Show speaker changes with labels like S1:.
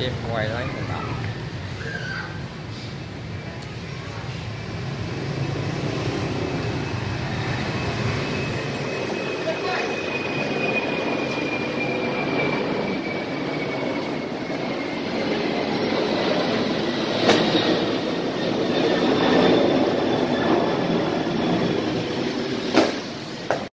S1: chip quay lấy người